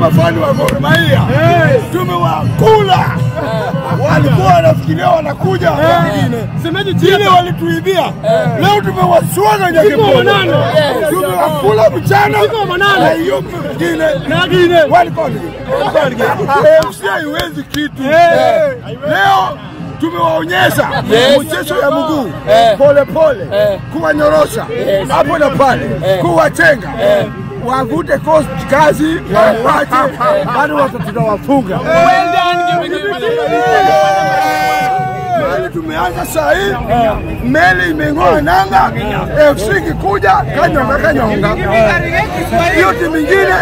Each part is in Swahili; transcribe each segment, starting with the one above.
mafani wa Gor Mahia. Tumewakula. Walikuwa wanafikiria wanakuja. Ile walituibia. Leo tumewaswaga manane. tumewakula mchana. na hiyo mwingine. AFC haiwezi kitu. Leo tumewaonyesha mchezo ya mguu. Polepole pole, kuwanyorosha. Hapo na pale, kuwatenga wavute coast kazi wawache, bado watu tutawafunga. Mali tumeanza saa hii, meli imeng'oa nanga, FC ikikuja kanyonga kanyonga, hiyo timu ingine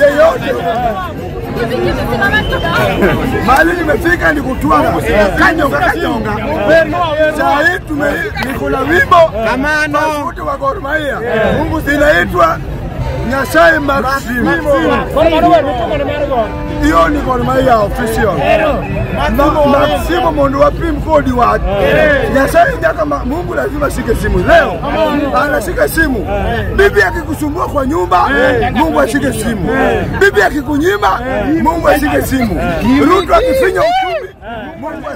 yeyote Mahali nimefika ni kutwanga kanyonga kanyonga. Saa hii tume nikula wimbo. Wa Gor Mahia, Mungu zinaitwa Nyasaye Margo. Hiyo ni Gor Mahia official. Ma- Maximo mondo wa pim kodi wa Nyasaye ndaka ma- Mungu lazima shike simu. Leo, anashika simu. Bibi akikusumbua kwa nyumba, Mungu ashike simu. Bibi akikunyima, Mungu ashike simu. Ruto akifinya uchumi, Mungu.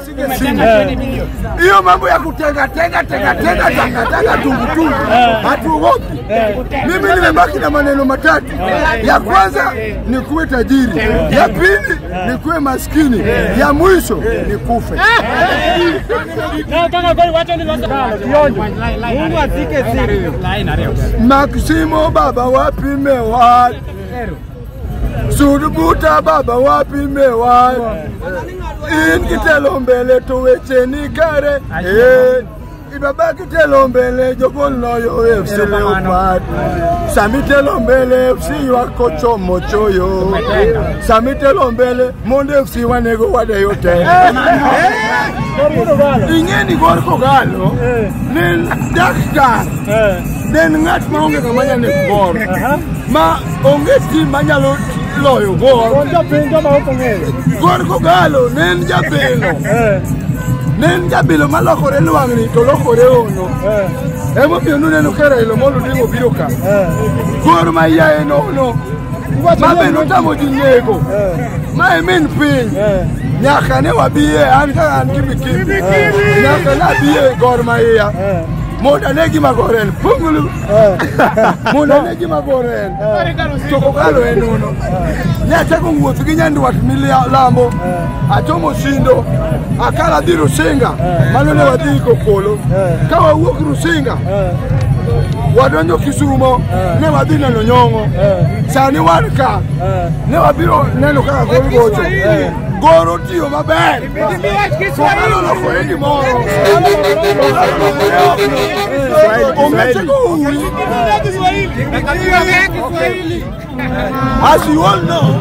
Hiyo mambo ya kutenga tenga tenga tenga tanga tanga tungu tungu, hatuogopi. Mimi nimebaki na maneno matatu. Ya kwanza ni kuwe tajiri, ya pili ni kuwe maskini, ya mwisho ni kufe. Maximo baba wapime wa Sudubuta baba wapime wa In kitelo mbele to wecheni kare Eh Ibaba kitelo mbele jogol noyo FC Leopard Sami telo mbele FC wako chomo choyo. Sami telo mbele monde FC wanego wade yote Ingeni gor kogalo. Nen daktar. Den ng'at ma onge kama nyalo gor. Ma onge tim manyalo loyo gol kon japiny joma okong'eyo gol kogalo ne en jabilo ne en jabilo malokore lwang'ni to lokore ono emomiyo nuneno ka raila molodingo biro ka gor ma yaye nono ma be notamo ji nego ma e min piny nyaka ne wabiye an ka an gi mikimbi nyaka nabiye gor ma iya muda neki makoreni phungulu eh. muda neki makoreni tokokalo eh. enuno eh. nyateko wuoth gi nyandwat milambo achomo sindo. Akala dhi rusinga. Mano ne wadhi go polo ka wawuok rusinga. Wadonjo Kisumo. Ne wadhi neno Nyong'o. Sani wan ka. Ne wabiro neno kaka gor gocho. Gor otiyo maber. Kokalo lokore gimoro. Ongechego uri. As you all know,